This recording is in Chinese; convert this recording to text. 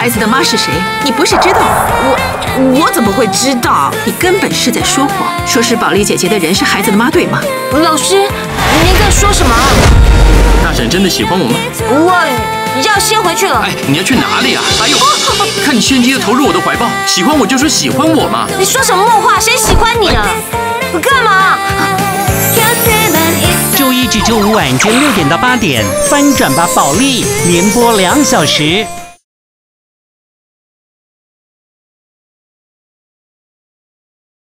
孩子的妈是谁？你不是知道吗？我我怎么会知道？你根本是在说谎，说是宝丽姐姐的人是孩子的妈，对吗？老师，您在说什么？大婶真的喜欢我吗？我要先回去了。哎，你要去哪里啊？哎呦，看你心机的投入我的怀抱，喜欢我就说喜欢我嘛。你说什么梦话？谁喜欢你啊？我、干嘛？周一至周五晚间六点到八点，翻转吧，宝莉，连播两小时。